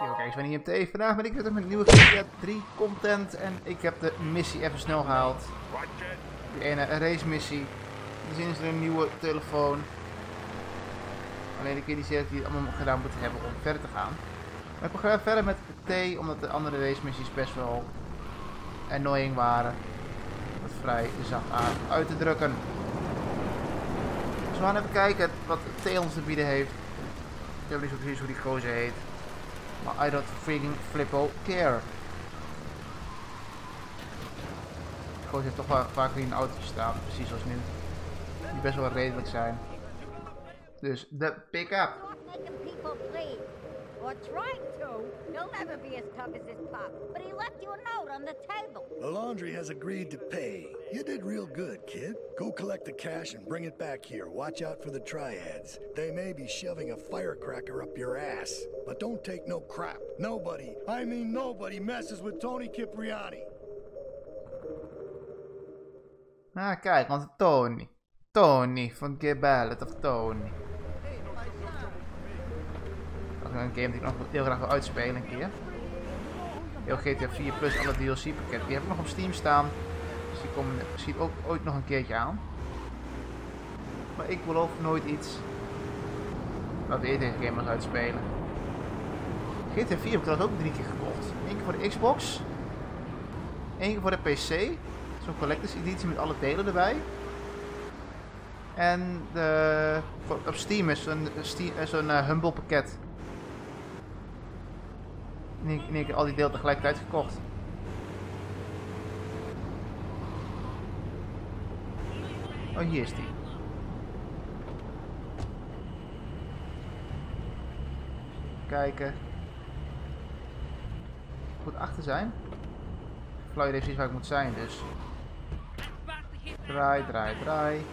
Yo, eens bij IMT. Vandaag ben ik weer met nieuwe GTA 3 content en ik heb de missie even snel gehaald. Die ene race missie. Dus is er een nieuwe telefoon. Alleen ik realiseer dat die het allemaal gedaan moeten hebben om verder te gaan. Maar ik ga verder met T, omdat de andere race missies best wel annoying waren. Om het vrij zacht aan uit te drukken. Dus we gaan even kijken wat T ons te bieden heeft. Weet niet precies hoe die gozer heet. Maar I don't freaking flippo care. Die gozer heeft toch wel vaak in een auto staan, precies zoals nu. Die best wel redelijk zijn. Dus de pick-up. Stop making people. Or trying to. He'll never be as tough as his pop. But he left you a note on the table. The laundry has agreed to pay. You did real good, kid. Go collect the cash and bring it back here. Watch out for the triads. They may be shoving a firecracker up your ass. But don't take no crap. Nobody, I mean nobody, messes with Tony Cipriani. Ah, kijk, want Tony. Tony van Gebellet of Tony. Dat een game die ik nog heel graag wil uitspelen een keer. Heel GTA 4 plus alle DLC pakketten. Die heb ik nog op Steam staan. Dus die komen misschien ook ooit nog een keertje aan. Maar ik beloof nooit iets. Laten we game eens uitspelen. GTA 4 heb ik trouwens ook drie keer gekocht. Eén keer voor de Xbox. Eén keer voor de PC. Zo'n collectors editie met alle delen erbij. En de, op Steam is zo'n eh, eh, Humble pakket. In één- keer al die delen tegelijkertijd gekocht. Oh, hier is die. Kijken. Goed achter zijn. Heeft iets waar ik moet zijn, dus. Draai, draai, draai.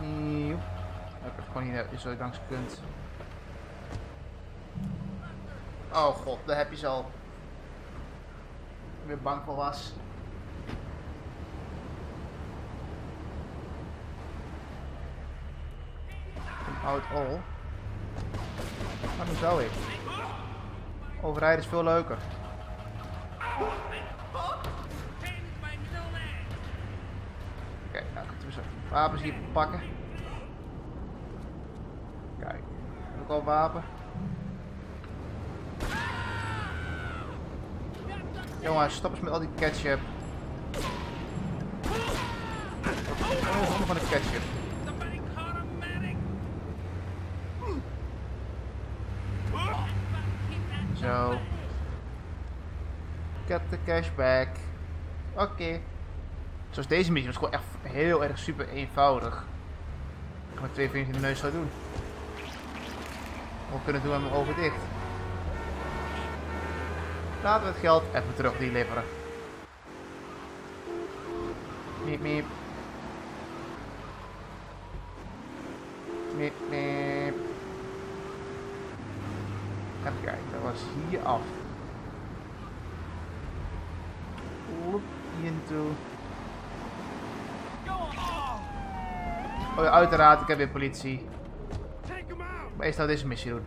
Ik heb gewoon hier zo langs gekund. Oh god, daar heb je ze al. Weer bang voor was. Oud all. Waarom zou ik? Overrijden is veel leuker. Oké, wapens hier pakken. Kijk, ik al wapen? Jongens, stop eens met al die ketchup. Oh, van de ketchup. Zo. Heb de cashback. Oké. Zoals deze missie was gewoon echt heel erg super eenvoudig. Ik met twee vingers in de neus zou doen. We kunnen doen met mijn ogen dicht. Laten we het geld even terug deliveren. Miep miep. Miep miep. Even kijken, dat was hier af. Loop hier naartoe. Ja, uiteraard, ik heb weer politie. Maar eerst nou deze missie doen.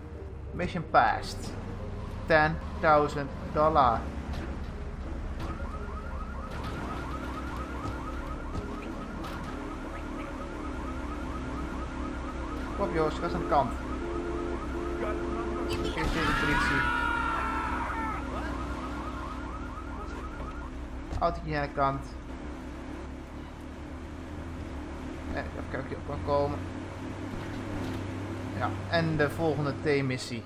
Mission passed. 10.000 dollar. Kom op Joost, ga eens aan de kant. Eerst weer de politie. Auto hier aan de kant. En even kijken of je op kan komen. Ja, en de volgende T-missie.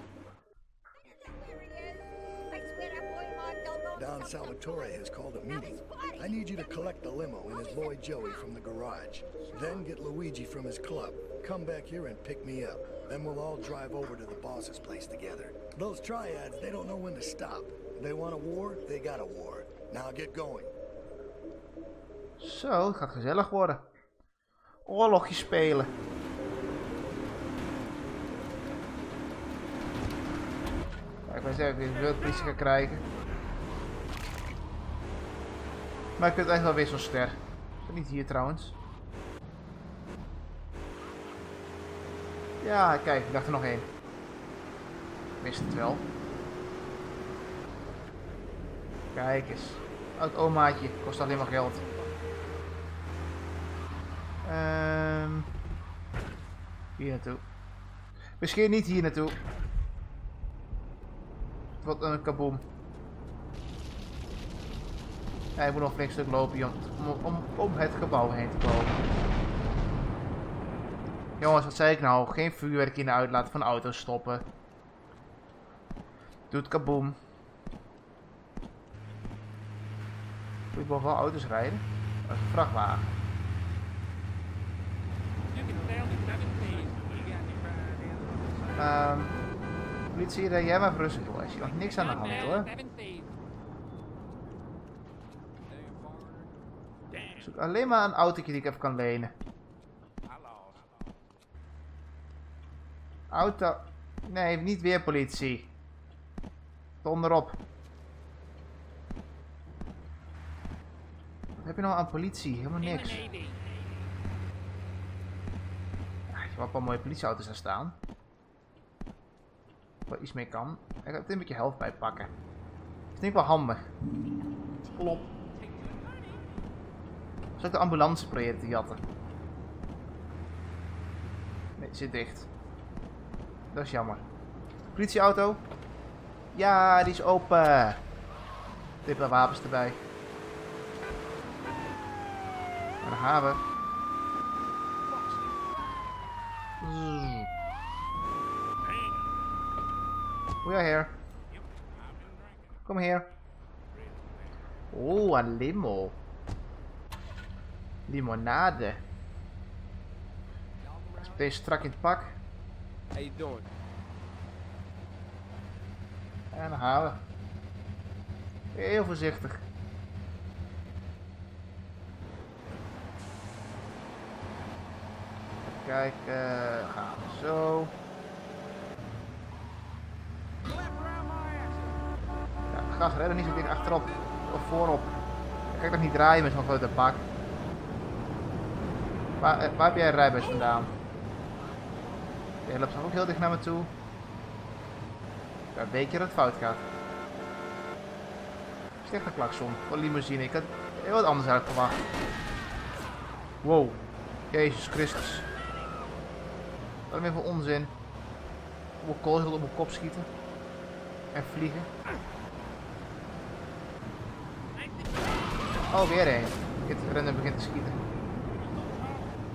Don Salvatore has called a meeting. I need you to collect the limo and his boy Joey from the garage. Then get Luigi from his club. Come back here and pick me up. Then we'll all drive over to the boss's place together. Those triads, they don't know when to stop. They want a war, they got a war. Now get going. Zo, het gaat gezellig worden. Oorlogje spelen. Kijk, wij zeggen dat ik weer politie krijgen. Maar ik kunt echt wel wisselster. Is dat niet hier trouwens? Ja, kijk, ik dacht er nog één. Wist het wel. Kijk eens. Oud omaatje, kost alleen maar geld. Ehm hier naartoe. Misschien niet hier naartoe. Wat een kaboom. Hij moet nog een stuk lopen om, om, om, het gebouw heen te komen. Jongens, wat zei ik nou? Geen vuurwerk in de uitlaat van auto's stoppen. Doet kaboom. Wil wel auto's rijden. Een vrachtwagen. Ehm politie, rij jij maar rustig door. Hier nog niks aan de hand hoor. Ik zoek alleen maar een autootje die ik even kan lenen. Auto. Nee, niet weer politie. Donder op. Wat heb je nou aan politie? Helemaal niks. Ja, je hebt wel mooie politieauto's daar staan. Waar iets mee kan. Ik ga er een beetje helft bij pakken. Dat vind ik wel handig. Zal ik de ambulance proberen te jatten? Nee, zit dicht. Dat is jammer. Politieauto? Ja, die is open. Dit wapens erbij. En daar gaan we. We are here. Kom hier. Oh, een limo. Limonade. Deze strak in het pak. How you doing? En dan gaan we. Heel voorzichtig. Kijk, eh gaan we zo. Gas redden niet zo ding achterop of voorop. Kijk dat niet draaien met zo'n grote pak. Waar, eh, waar heb jij rijbewijs vandaan? Je loopt ook heel dicht naar me toe. Daar weet je dat het fout gaat. Slechte klakson voor limousine. Ik had heel wat anders uit verwacht. Wow. Jezus Christus. Wat is voor onzin? Een koolschild op mijn kop schieten. En vliegen. Oh, weer een. Het rennen begint te schieten.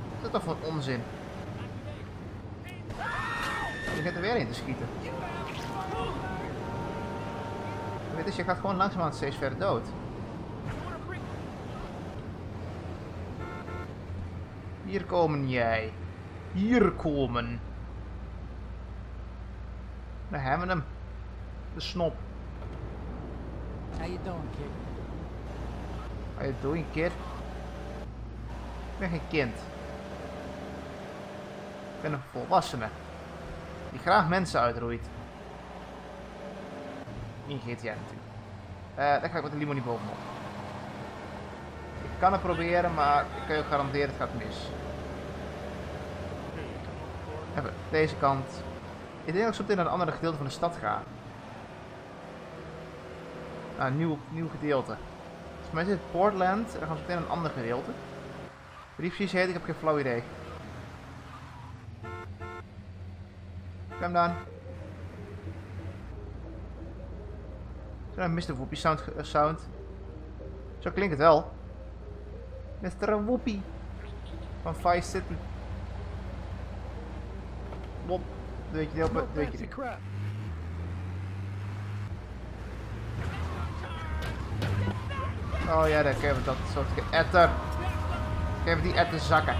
Wat is dat toch voor onzin? Je begint er weer in te schieten. Weet je, je gaat gewoon langzamerhand steeds verder dood. Hier komen jij. Hier komen. Daar hebben we hem. De snop. How you doing, kid? How you doing, kid? Ik ben geen kind. Ik ben een volwassene. Die graag mensen uitroeit. In GTA natuurlijk. Eh daar ga ik met de limo niet bovenop. Ik kan het proberen, maar ik kan je garanderen het gaat mis. Even deze kant. Ik denk dat ik zo meteen naar een andere gedeelte van de stad ga. Een nieuw, nieuw gedeelte. Volgens mij zit Portland en dan gaan we meteen naar een ander gedeelte. Die precies heet, ik heb geen flauw idee. Come down. Zo, Mr. Whoopi sound, eh, sound. Zo klinkt het wel. Mr. Whoopi. Van Vice City. Wop. Doe je deel, doe je Fancy crap. Oh ja, daar kunnen we dat soort geëtter. Kunnen we die etter zakken.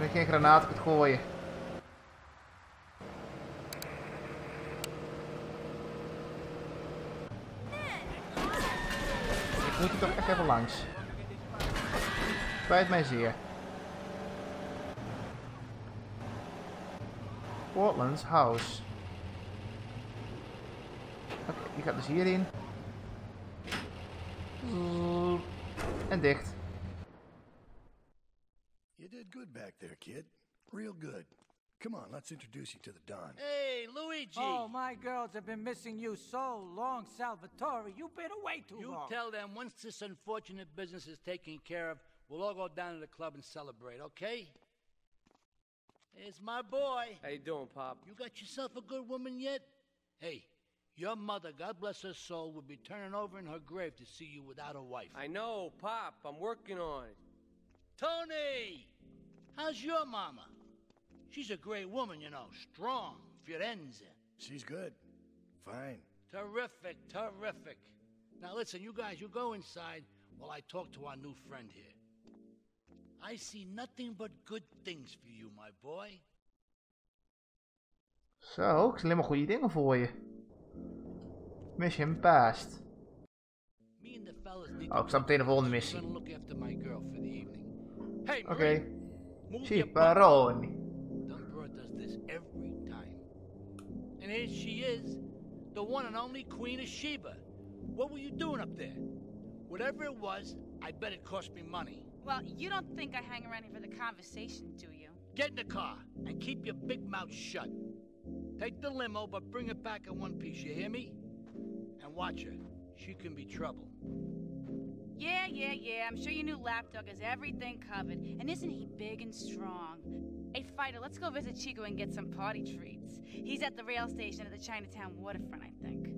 Ik geen granaat op het gooien. Ik moet er toch echt even langs. Spijt mij zeer. Portland's House. Oké, die gaat dus hierin. En dicht. You did good back there, kid. Real good. Come on, let's introduce you to the Don. Hey, Luigi! Oh, my girls have been missing you so long, Salvatore. You've been away too you long. tell them once this unfortunate business is taken care of, we'll all go down to the club and celebrate, okay? It's my boy. How you doing, Pop? You got yourself a good woman yet? Hey, your mother, God bless her soul, would be turning over in her grave to see you without a wife. I know, Pop. I'm working on it. Tony! How's your mama? She's a great woman, you know, strong, Firenze. She's good. Fine. Terrific, terrific. Now listen, you guys, you go inside while I talk to our new friend here. I see nothing but good things for you, my boy. Zo, ik zie alleen maar goede dingen voor je. Mission passed. Me and the fellas need Oh, ik sta meteen de volgende We're look after my girl for the evening. Hey, Oké. Marie, move Sì, your butt. paroni. Dumb broad does this every time. And here she is, the one and only Queen of Sheba. What were you doing up there? Whatever it was, I bet it cost me money. Well, you don't think I hang around here for the conversation, do you? Get in the car and keep your big mouth shut. Take the limo, but bring it back in one piece, you hear me? And watch her. She can be trouble. Yeah, yeah, yeah. I'm sure your new lapdog has everything covered. And isn't he big and strong? Hey, Fighter, let's go visit Chico and get some party treats. He's at the rail station at the Chinatown waterfront, I think.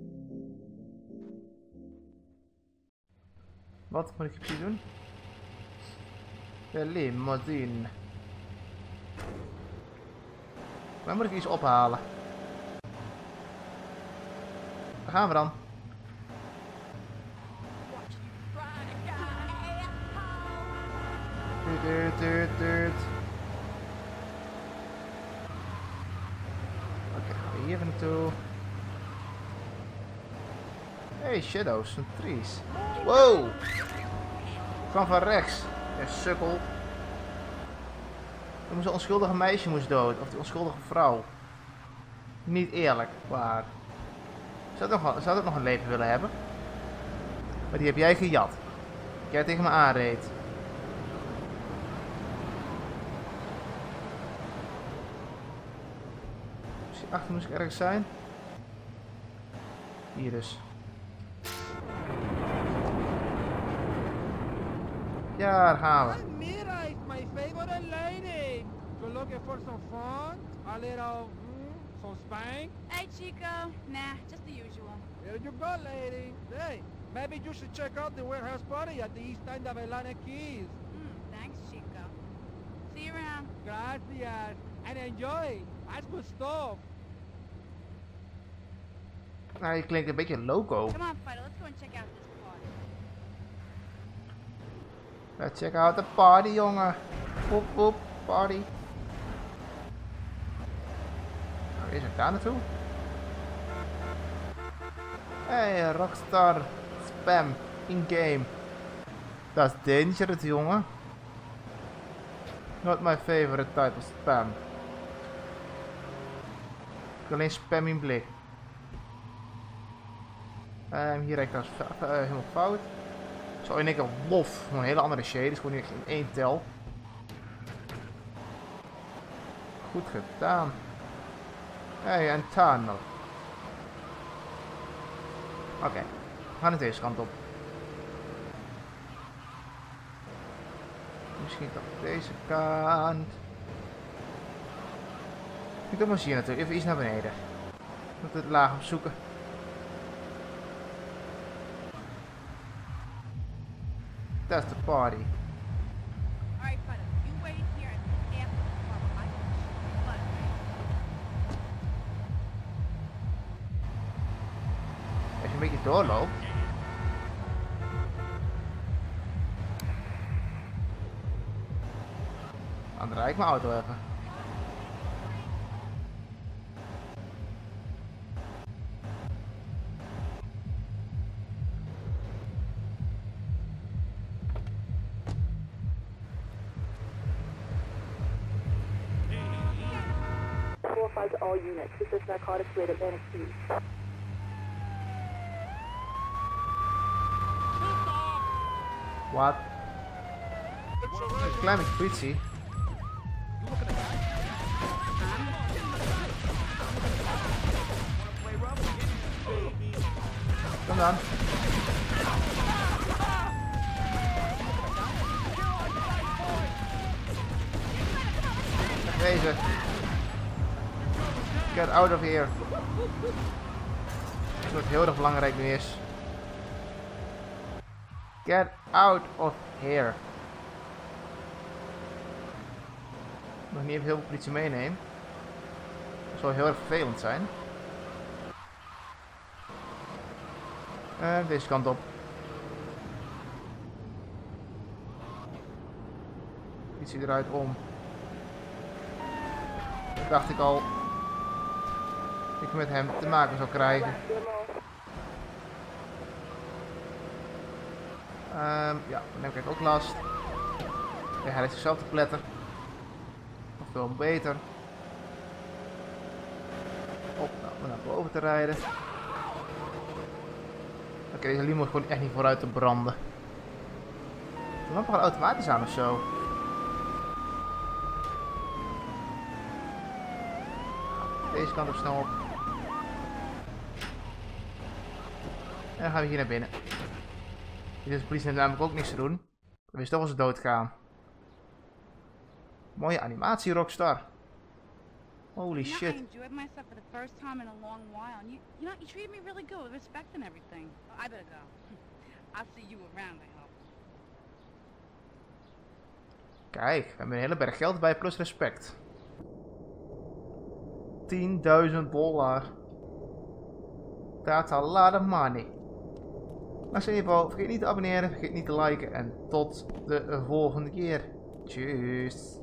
Wat moet ik precies doen? De limousine. Waar moet ik iets ophalen? Daar gaan we dan. Tuut, tuut, tuut. Oké, we hier naartoe. Hey, shadows en trees. Wow! Kwam van rechts. Ja, sukkel. Moest een onschuldige meisje moest dood. Of die onschuldige vrouw. Niet eerlijk, waar. Zou het nog, zou het nog een leven willen hebben? Maar die heb jij gejat. Jij tegen me aanreed. Hierachter moest ik ergens zijn. Hier dus. Ja, daar gaan we. Mira, it's my favorite lady. You're looking for some fun? A little, mm, some spank? Hey, Chico. Nah, just the usual. Here you go, lady. Hey, maybe you should check out the warehouse party at the East End of Atlanta Keys. Hmm, thanks, Chico. See you around. Gracias. And enjoy. That's good stuff. Nou, je klinkt een beetje loco. Come on, Fighter, let's go and check out this party. Ja, check out the party, jongen. Woep, woep, party. Nou, is het daar naartoe? Hey, Rockstar. Spam. In-game. Dat is dangerous, jongen. Not my favorite type of spam. Ik alleen spam in blik. Ehm, hier rijd ik eh, helemaal fout. Zo in één keer lof. Gewoon een hele andere shade. is gewoon in één tel. Goed gedaan. Hey, een tunnel. Oké, we gaan het deze kant op. Misschien toch deze kant. Ik doe maar hier natuurlijk. Even iets naar beneden. Moet het laag opzoeken. That's the party. All right, Fighter, you wait here and after the party. I can shoot your butt. Als je een beetje doorloopt. Dan draai ik mijn auto even. Five to all units. This is narcotics raid Atlantic Keys. Lift off. Wat? Een klein beetje politie. Get out of here. Wat heel erg belangrijk nu is. Get out of here. Nog niet even heel veel politie meenemen. Dat zou heel erg vervelend zijn. En deze kant op. Politie eruit om. Dat dacht ik al. Ik met hem te maken zou krijgen. Ehm, ja, dan heb ik ook last. Hij is zichzelf te pletter. Nog veel beter. Op nou, naar boven te rijden. Oké, deze limo is gewoon echt niet vooruit te branden. De lamp gewoon automatisch aan of zo. Deze kant op snel op. En dan gaan we hier naar binnen. Hier is de politie namelijk ook niks te doen. Dan wist toch als ze doodgaan. Mooie animatie, Rockstar. Holy You know, shit. I enjoyed myself for the first time in a long while, and you, you know, you treated me really good with respect and everything. I better go. I'll see you around, I hope. Kijk, we hebben een hele berg geld bij plus respect. 10.000 dollar. That's a lot of money. Maar in ieder vergeet niet te abonneren, vergeet niet te liken en tot de volgende keer. Tjus.